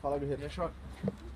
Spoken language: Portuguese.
Fala, guerreiro. Deixa eu...